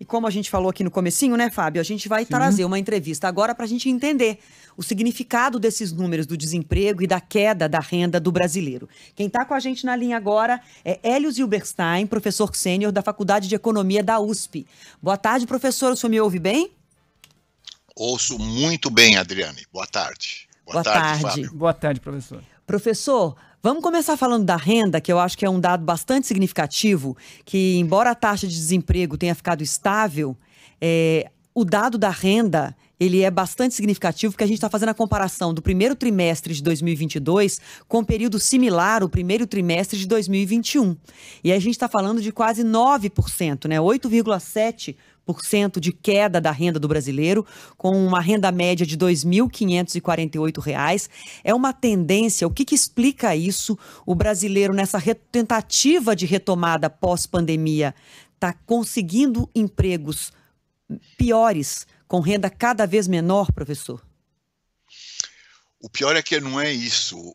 E como a gente falou aqui no comecinho, né, Fábio? A gente vai Sim. trazer uma entrevista agora para a gente entender o significado desses números do desemprego e da queda da renda do brasileiro. Quem está com a gente na linha agora é Hélio Zilberstein, professor sênior da Faculdade de Economia da USP. Boa tarde, professor. O senhor me ouve bem? Ouço muito bem, Adriane. Boa tarde. Boa, Boa tarde, tarde. Boa tarde, professor. Professor, Vamos começar falando da renda, que eu acho que é um dado bastante significativo, que embora a taxa de desemprego tenha ficado estável, é, o dado da renda ele é bastante significativo porque a gente está fazendo a comparação do primeiro trimestre de 2022 com o período similar, o primeiro trimestre de 2021. E a gente está falando de quase 9%, né? 8,7% de queda da renda do brasileiro, com uma renda média de R$ 2.548. É uma tendência, o que, que explica isso? O brasileiro, nessa tentativa de retomada pós-pandemia, está conseguindo empregos piores, com renda cada vez menor, professor? O pior é que não é isso, uh,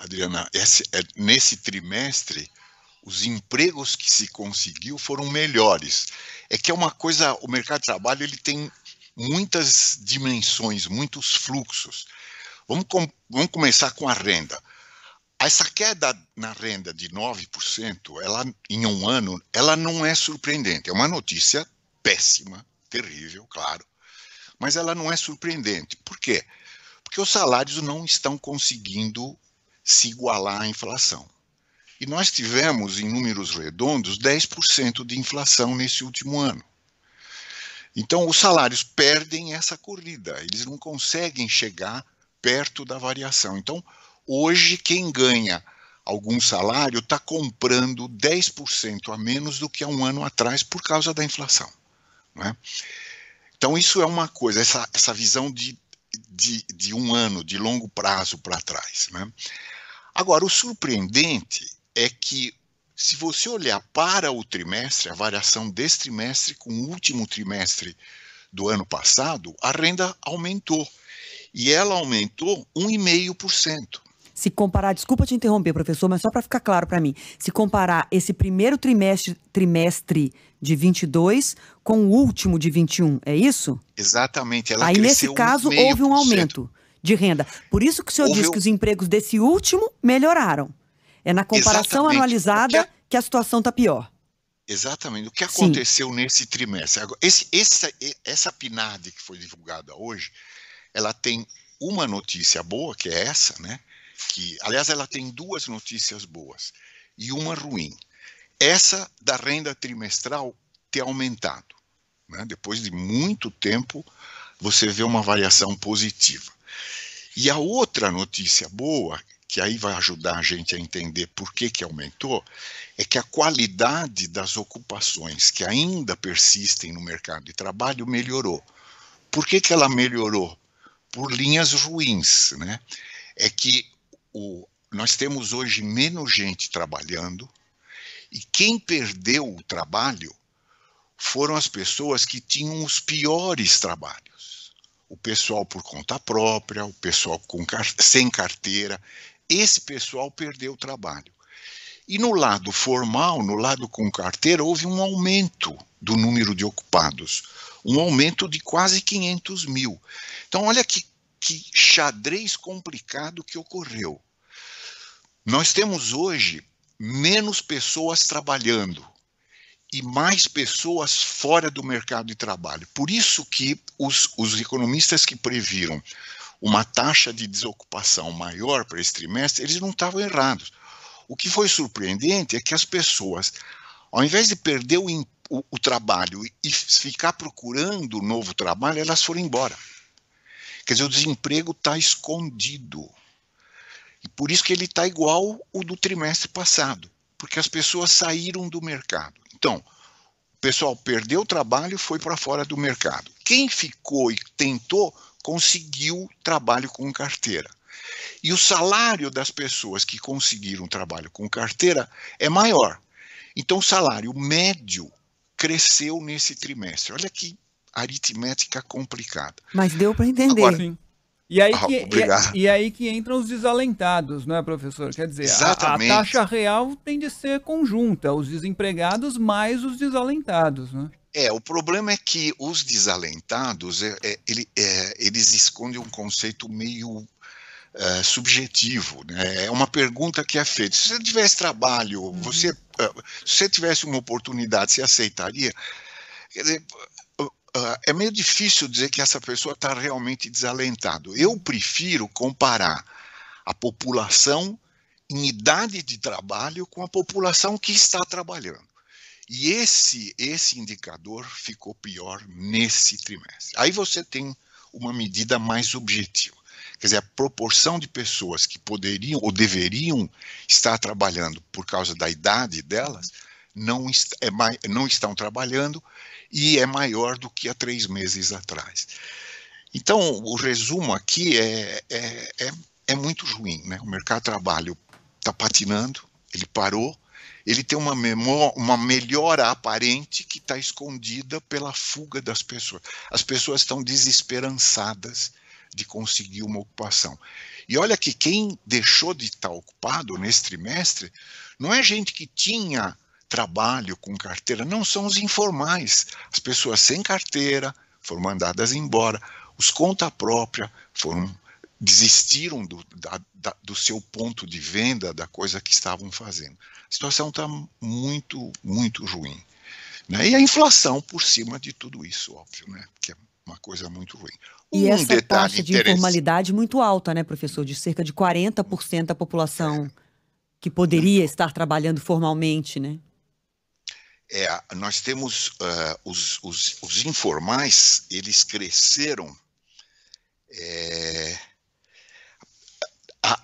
Adriana. Esse, é, nesse trimestre, os empregos que se conseguiu foram melhores. É que é uma coisa, o mercado de trabalho ele tem muitas dimensões, muitos fluxos. Vamos, com, vamos começar com a renda. Essa queda na renda de 9%, ela, em um ano, ela não é surpreendente. É uma notícia péssima, terrível, claro, mas ela não é surpreendente. Por quê? Porque os salários não estão conseguindo se igualar à inflação. E nós tivemos, em números redondos, 10% de inflação nesse último ano. Então, os salários perdem essa corrida, eles não conseguem chegar perto da variação. Então, hoje, quem ganha algum salário está comprando 10% a menos do que há um ano atrás por causa da inflação. Né? Então, isso é uma coisa, essa, essa visão de, de, de um ano, de longo prazo para trás. Né? Agora, o surpreendente é que, se você olhar para o trimestre, a variação desse trimestre com o último trimestre do ano passado, a renda aumentou. E ela aumentou 1,5%. Se comparar, desculpa te interromper, professor, mas só para ficar claro para mim, se comparar esse primeiro trimestre, trimestre de 22 com o último de 21, é isso? Exatamente. Ela Aí, nesse caso, houve um aumento de renda. Por isso que o senhor houve... diz que os empregos desse último melhoraram. É na comparação Exatamente. anualizada que, que a situação está pior. Exatamente. O que aconteceu Sim. nesse trimestre? Esse, esse, essa PNAD que foi divulgada hoje, ela tem uma notícia boa, que é essa, né? Que, aliás, ela tem duas notícias boas e uma ruim essa da renda trimestral ter aumentado. Né? Depois de muito tempo, você vê uma variação positiva. E a outra notícia boa, que aí vai ajudar a gente a entender por que, que aumentou, é que a qualidade das ocupações que ainda persistem no mercado de trabalho melhorou. Por que, que ela melhorou? Por linhas ruins. Né? É que o, nós temos hoje menos gente trabalhando, e quem perdeu o trabalho foram as pessoas que tinham os piores trabalhos. O pessoal por conta própria, o pessoal sem carteira. Esse pessoal perdeu o trabalho. E no lado formal, no lado com carteira, houve um aumento do número de ocupados, um aumento de quase 500 mil. Então, olha que, que xadrez complicado que ocorreu. Nós temos hoje menos pessoas trabalhando e mais pessoas fora do mercado de trabalho. Por isso que os, os economistas que previram uma taxa de desocupação maior para esse trimestre, eles não estavam errados. O que foi surpreendente é que as pessoas, ao invés de perder o, o, o trabalho e ficar procurando novo trabalho, elas foram embora. Quer dizer, o desemprego está escondido. E por isso que ele está igual o do trimestre passado, porque as pessoas saíram do mercado. Então, o pessoal perdeu o trabalho e foi para fora do mercado. Quem ficou e tentou, conseguiu trabalho com carteira. E o salário das pessoas que conseguiram trabalho com carteira é maior. Então, o salário médio cresceu nesse trimestre. Olha que aritmética complicada. Mas deu para entender. Agora, E aí, que, e, e, aí que entram os desalentados, não é, professor? Quer dizer, a, a, taxa real tem de ser conjunta, os desempregados mais os desalentados, né? É, o problema é que os desalentados, é, é, ele, é, eles escondem um conceito meio é, subjetivo. Né? É uma pergunta que é feita. Se você tivesse trabalho, uhum. você, é, se você tivesse uma oportunidade, você aceitaria? Quer dizer, é meio difícil dizer que essa pessoa está realmente desalentado. Eu prefiro comparar a população em idade de trabalho com a população que está trabalhando. E esse, esse indicador ficou pior nesse trimestre. Aí você tem uma medida mais objetiva. Quer dizer, a proporção de pessoas que poderiam ou deveriam estar trabalhando por causa da idade delas não, est é, não estão trabalhando e é maior do que há três meses atrás. Então, o resumo aqui é, é, é, é muito ruim. Né? O mercado de trabalho está patinando, ele parou, ele tem uma, uma melhora aparente que está escondida pela fuga das pessoas. As pessoas estão desesperançadas de conseguir uma ocupação. E olha que quem deixou de estar ocupado nesse trimestre não é gente que tinha trabalho com carteira, não são os informais. As pessoas sem carteira foram mandadas embora, os conta própria foram desistiram do, da, da, do seu ponto de venda da coisa que estavam fazendo. A situação está muito, muito ruim. Né? E a inflação por cima de tudo isso, óbvio, né? que é uma coisa muito ruim. Um e essa taxa de informalidade muito alta, né, professor? De cerca de 40% da população que poderia estar trabalhando formalmente, né? É, nós temos uh, os, os, os, informais, eles cresceram é,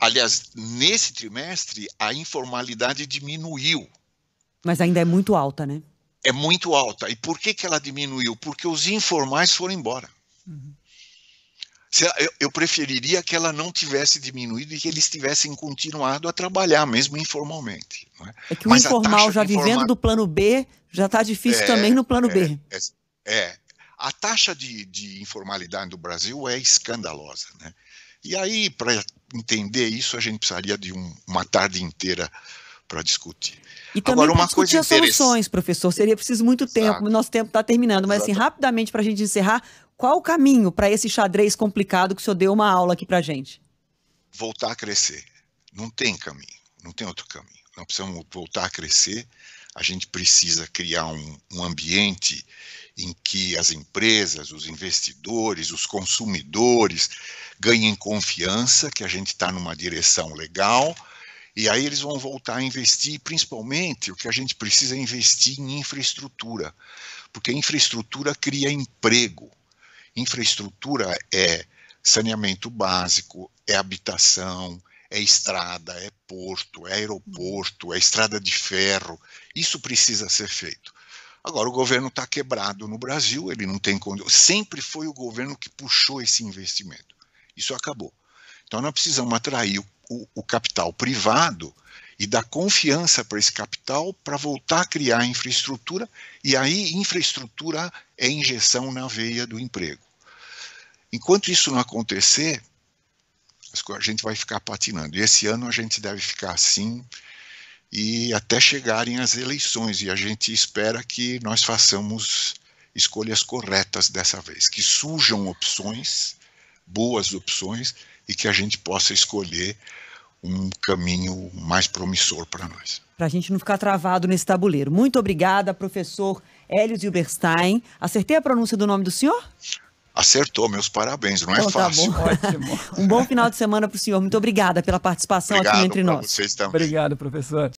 aliás, nesse trimestre, a informalidade diminuiu. Mas ainda é muito alta, né? É muito alta. E por que, que ela diminuiu? Porque os informais foram embora. Uhum. Eu preferiria que ela não tivesse diminuído e que eles tivessem continuado a trabalhar, mesmo informalmente. É? é, que o Mas informal, já vivendo do plano B, já está difícil é, também no plano é, B. É, é, a taxa de, de informalidade no Brasil é escandalosa. Né? E aí, para entender isso, a gente precisaria de um, uma tarde inteira para discutir. E também Agora, uma discutir coisa as soluções, professor. Seria preciso muito tempo, Exato. nosso tempo está terminando. Mas, assim, rapidamente, para a gente encerrar, qual o caminho para esse xadrez complicado que o senhor deu uma aula aqui para gente? Voltar a crescer. Não tem caminho, não tem outro caminho. Nós precisamos voltar a crescer. A gente precisa criar um, um ambiente em que as empresas, os investidores, os consumidores ganhem confiança que a gente está numa direção legal, e aí eles vão voltar a investir, principalmente o que a gente precisa é investir em infraestrutura, porque infraestrutura cria emprego. Infraestrutura é saneamento básico, é habitação, é estrada, é porto, é aeroporto, é estrada de ferro. Isso precisa ser feito. Agora, o governo está quebrado no Brasil, ele não tem condição. Sempre foi o governo que puxou esse investimento. Isso acabou. Então, nós precisamos atrair o, o, o capital privado e dar confiança para esse capital para voltar a criar infraestrutura, e aí infraestrutura é injeção na veia do emprego. Enquanto isso não acontecer, a gente vai ficar patinando. E esse ano a gente deve ficar assim e até chegarem as eleições. E a gente espera que nós façamos escolhas corretas dessa vez, que surjam opções, boas opções, e que a gente possa escolher um caminho mais promissor para nós. Para a gente não ficar travado nesse tabuleiro. Muito obrigada, professor Hélio Zilberstein. Acertei a pronúncia do nome do senhor? Acertou, meus parabéns, não é então, fácil. Tá bom. um bom final de semana para o senhor. Muito obrigada pela participação Obrigado aqui entre nós. Vocês também. Obrigado, professor.